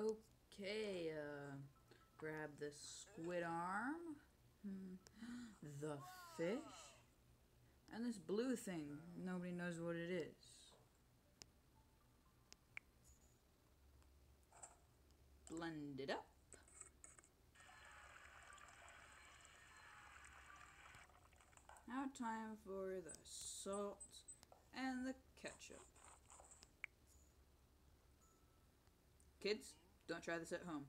Okay, uh, grab the squid arm, hmm, the fish, and this blue thing. Nobody knows what it is. Blend it up. Now time for the salt and the ketchup. Kids, don't try this at home.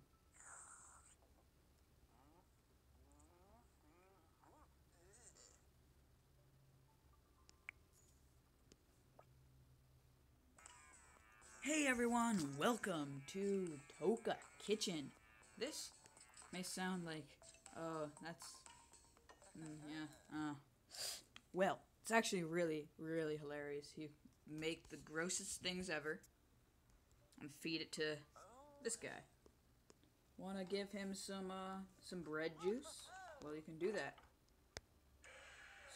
Hey everyone, welcome to Toca Kitchen. This may sound like, oh, that's, mm, yeah, uh, well, it's actually really, really hilarious. You make the grossest things ever and feed it to this guy. Want to give him some, uh, some bread juice? Well, you can do that.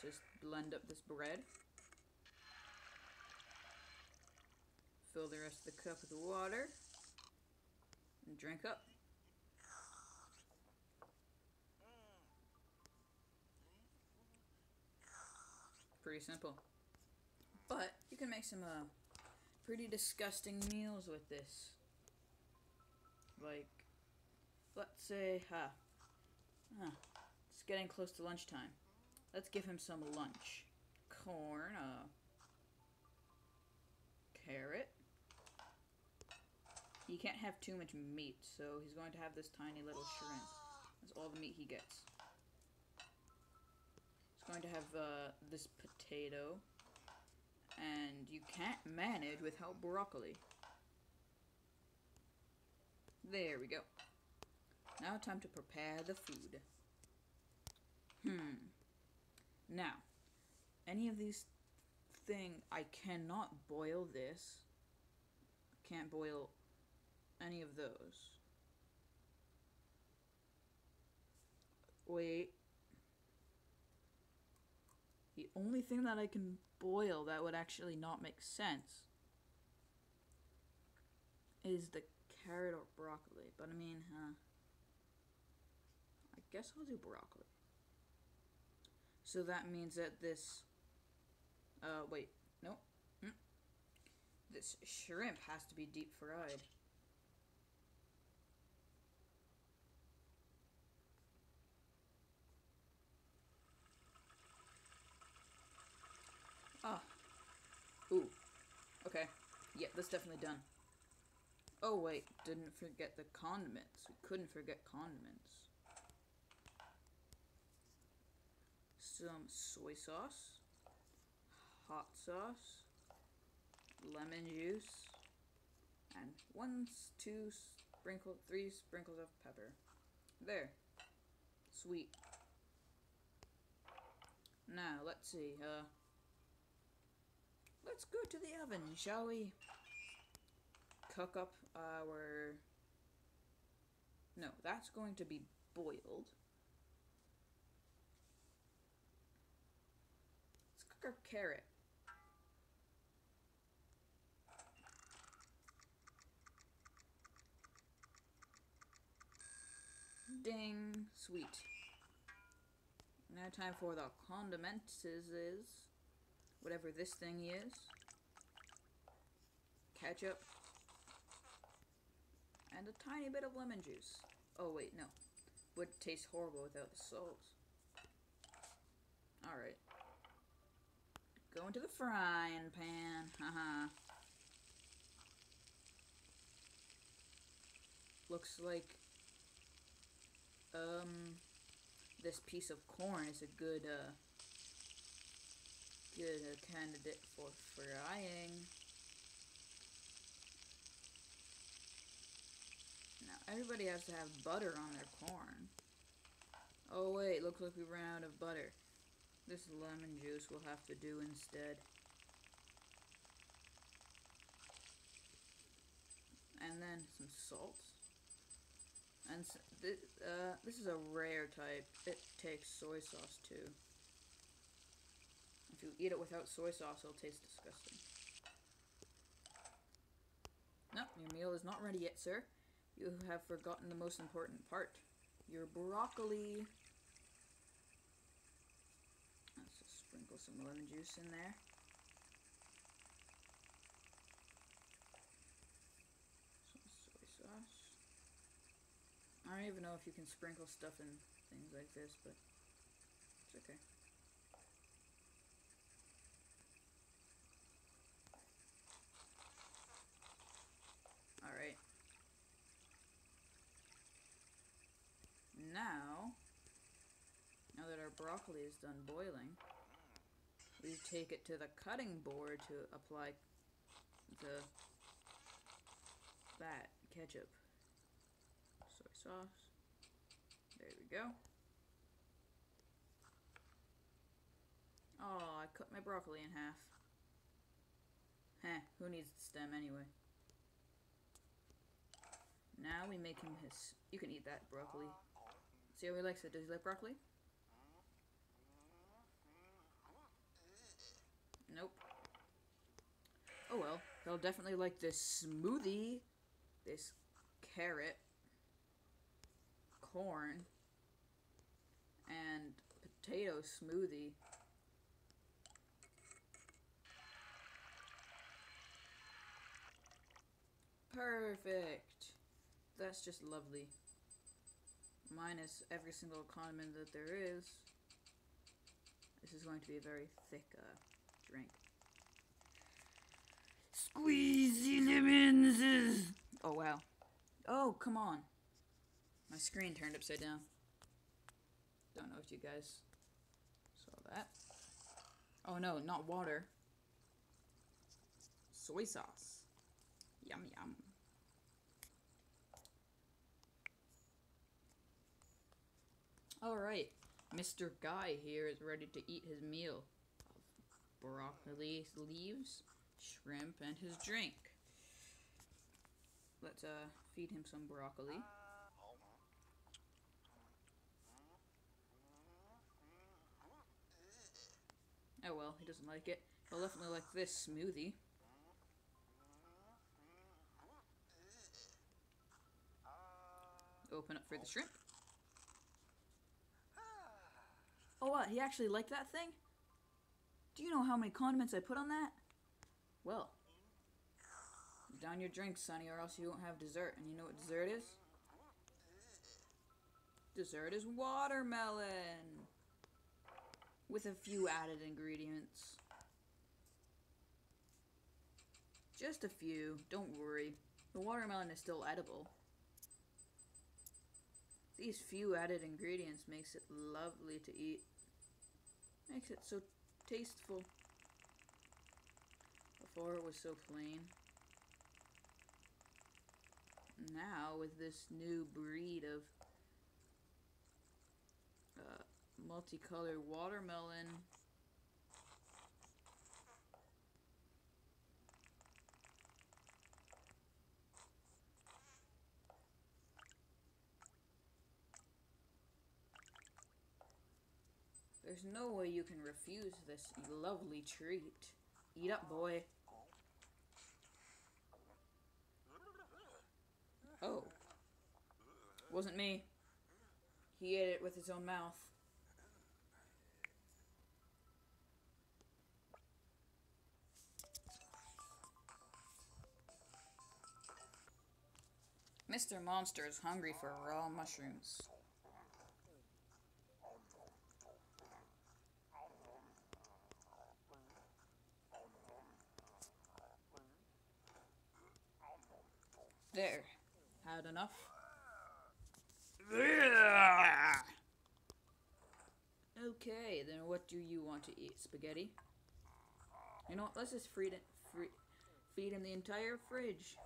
Just blend up this bread. Fill the rest of the cup with water. And drink up. Pretty simple. But you can make some uh, pretty disgusting meals with this. Like, let's say, huh, huh, it's getting close to lunchtime. Let's give him some lunch. Corn, uh, carrot. He can't have too much meat, so he's going to have this tiny little shrimp. That's all the meat he gets. He's going to have uh, this potato. And you can't manage without broccoli. There we go. Now time to prepare the food. Hmm. Now, any of these thing I cannot boil this. Can't boil any of those. Wait. The only thing that I can boil that would actually not make sense is the carrot or broccoli. But I mean, huh? I guess I'll do broccoli. So that means that this. Uh, wait. No. Mm. This shrimp has to be deep fried. Ah. Ooh. Okay. Yeah, that's definitely done. Oh, wait. Didn't forget the condiments. We couldn't forget condiments. Some soy sauce. Hot sauce. Lemon juice. And one, two, sprinkle, three sprinkles of pepper. There. Sweet. Now, let's see. Uh, let's go to the oven, shall we? Cook up our... No, that's going to be boiled. Let's cook our carrot. Ding. Sweet. Now time for the condiments is whatever this thing is. Ketchup. And a tiny bit of lemon juice. Oh wait, no. Would taste horrible without the salt. Alright. Go into the frying pan. Haha. Looks like um this piece of corn is a good uh good uh, candidate for frying. Everybody has to have butter on their corn. Oh wait, looks like we ran out of butter. This lemon juice will have to do instead. And then some salt. And this, uh, this is a rare type. It takes soy sauce too. If you eat it without soy sauce, it'll taste disgusting. No, your meal is not ready yet, sir. You have forgotten the most important part. Your broccoli. Let's just sprinkle some lemon juice in there. Some soy sauce. I don't even know if you can sprinkle stuff in things like this, but it's okay. Alright. Now, now that our broccoli is done boiling, we take it to the cutting board to apply the that ketchup, soy sauce. There we go. Oh, I cut my broccoli in half. Heh, who needs the stem anyway? Now we make him his. You can eat that broccoli. Ah, oh. See how he likes it? Does he like broccoli? Oh well, he'll definitely like this smoothie. This carrot, corn, and potato smoothie. Perfect. That's just lovely. Minus every single condiment that there is. This is going to be a very thick uh, drink. Squeezy lemons! Oh, wow. Oh, come on. My screen turned upside down. Don't know if you guys saw that. Oh, no, not water. Soy sauce. Yum, yum. Alright, Mr. Guy here is ready to eat his meal of broccoli leaves, shrimp, and his drink. Let's uh, feed him some broccoli. Oh well, he doesn't like it. He'll definitely like this smoothie. Open up for the shrimp. Oh, what? He actually liked that thing? Do you know how many condiments I put on that? Well, down your drink, Sonny, or else you won't have dessert. And you know what dessert is? Dessert is watermelon. With a few added ingredients. Just a few. Don't worry. The watermelon is still edible. These few added ingredients makes it lovely to eat. Makes it so tasteful. Before it was so plain. Now with this new breed of uh, multicolored watermelon There's no way you can refuse this lovely treat. Eat up, boy. Oh. Wasn't me. He ate it with his own mouth. Mr. Monster is hungry for raw mushrooms. There. Had enough? Okay, then what do you want to eat? Spaghetti? You know what? Let's just feed it, free, feed him the entire fridge.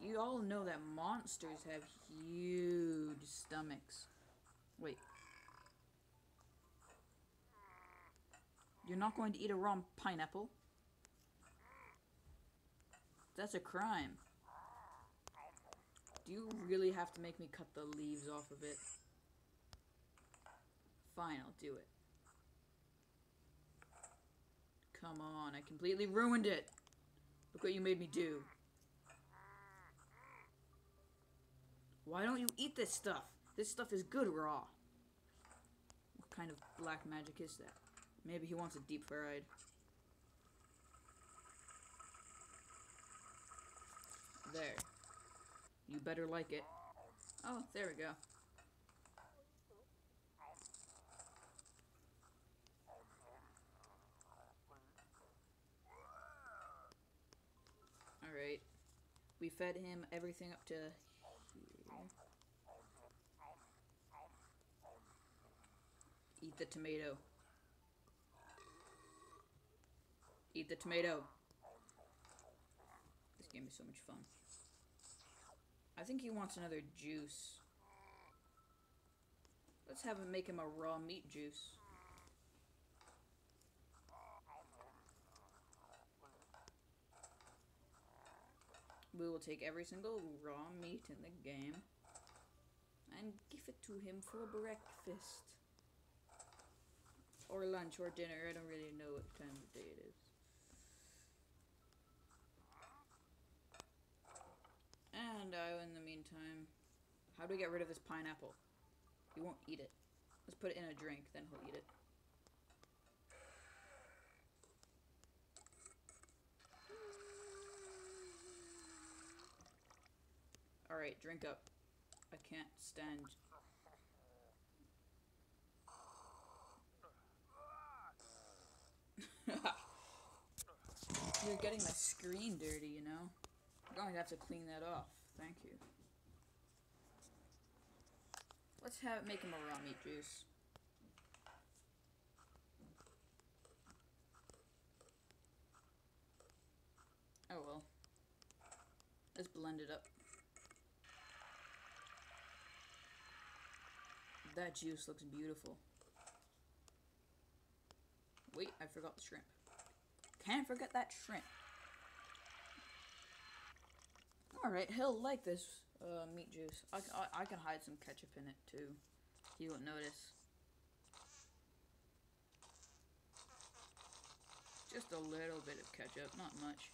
You all know that monsters have huge stomachs. Wait. You're not going to eat a raw pineapple? That's a crime. Do you really have to make me cut the leaves off of it? Fine, I'll do it. Come on, I completely ruined it. Look what you made me do. Why don't you eat this stuff? This stuff is good raw. What kind of black magic is that? Maybe he wants a deep fried. There. You better like it. Oh, there we go. Alright. We fed him everything up to here. Eat the tomato. Eat the tomato. This game is so much fun. I think he wants another juice. Let's have him make him a raw meat juice. We will take every single raw meat in the game and give it to him for breakfast. Or lunch or dinner. I don't really know what time of day it is. And uh, in the meantime, how do we get rid of this pineapple? He won't eat it. Let's put it in a drink, then he'll eat it. Alright, drink up. I can't stand. You're getting my screen dirty, you know? I'm going to have to clean that off. Thank you. Let's have make him a raw meat juice. Oh well. Let's blend it up. That juice looks beautiful. Wait, I forgot the shrimp. Can't forget that shrimp. Alright, he'll like this uh, meat juice. I, I, I can hide some ketchup in it too. He won't notice. Just a little bit of ketchup, not much.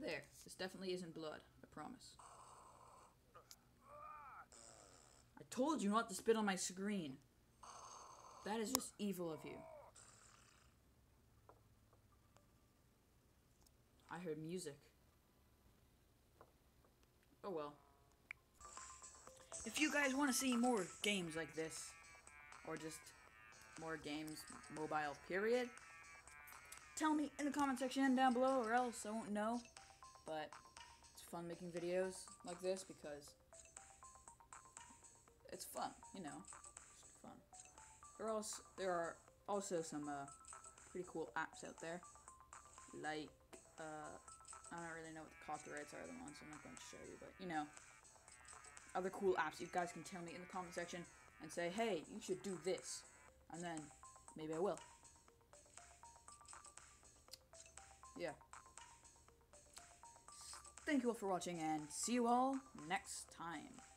There. This definitely isn't blood. I promise. I told you not to spit on my screen. That is just evil of you. I heard music. Oh well. If you guys want to see more games like this, or just more games, mobile period, tell me in the comment section down below or else I won't know. But fun making videos like this because it's fun, you know. Fun. There are also, there are also some uh, pretty cool apps out there, like uh, I don't really know what the copyrights are of the ones. So I'm not going to show you, but you know, other cool apps. You guys can tell me in the comment section and say, hey, you should do this, and then maybe I will. Yeah. Thank you all for watching, and see you all next time.